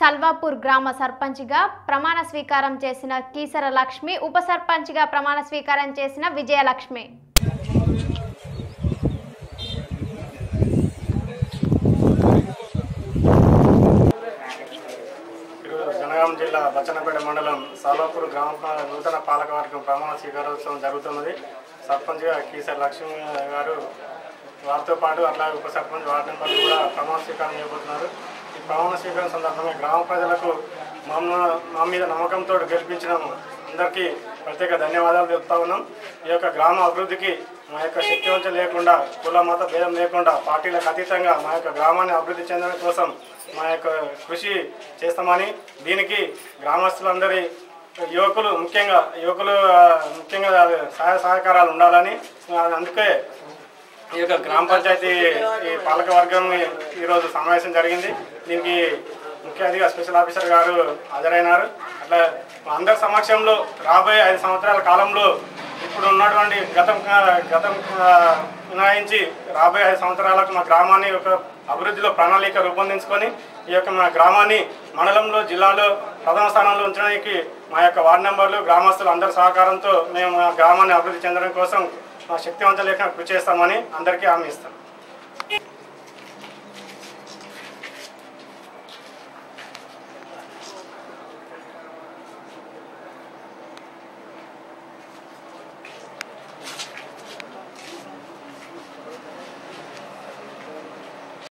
సల్వాపూర్ గ్రామ సర్పంచ్గా ప్రమాణ స్వీకారం చేసిన కీసర లక్ష్మి ఉప సర్పంచ్గా ప్రమాణ స్వీకారం చేసిన విజయలక్ష్మి. ఈరోజు జనగాం జిల్లా బచ్చనపేట మండలం సాలాపూర్ గ్రామ నూతన పాలకవర్గం ప్రమాణ స్వీకారోత్సవం జరుగుతున్నది. సర్పంచ్గా కీసర లక్ష్మి గారు వారితో పాటు అట్లాగే ఉప సర్పంచ్ వార్డు మెంబర్లు కూడా ప్రమాణ స్వీకారం చేయబోతున్నారు. ప్రమాణ స్వీకారం సందర్భంగా గ్రామ ప్రజలకు మా మీద నమ్మకంతో గెలిపించినాము. అందరికీ ప్రత్యేక ధన్యవాదాలు చెప్తా ఉన్నాం. ఈ యొక్క గ్రామ అభివృద్ధికి మా యొక్క శక్తివంచం లేకుండా కుల మత భేదం లేకుండా పార్టీలకు అతీతంగా మా యొక్క గ్రామాన్ని అభివృద్ధి చెందడం కోసం మా యొక్క కృషి చేస్తామని దీనికి గ్రామస్తులందరి యువకులు ముఖ్యంగా యువకులు ముఖ్యంగా సహాయ సహకారాలు ఉండాలని అందుకే ఈ యొక్క గ్రామ పంచాయతీ ఈ పాలక వర్గం ఈరోజు సమావేశం జరిగింది. దీనికి ముఖ్య అధిగా స్పెషల్ ఆఫీసర్ గారు హాజరైనారు. అట్లా అందరి సమక్షంలో రాబోయే ఐదు సంవత్సరాల కాలంలో ఇప్పుడు ఉన్నటువంటి గతం గతం మినహాయించి రాబోయే ఐదు సంవత్సరాలకు మా గ్రామాన్ని ఒక అభివృద్ధిలో ప్రణాళిక రూపొందించుకొని ఈ యొక్క మా గ్రామాన్ని మండలంలో జిల్లాలో ప్రథమ స్థానంలో ఉంచడానికి మా యొక్క వార్డు మెంబర్లు గ్రామస్తులు అందరి సహకారంతో మేము మా గ్రామాన్ని అభివృద్ధి చెందడం కోసం మా శక్తివంత లేక కృషి చేస్తామని అందరికీ హామీ ఇస్తాం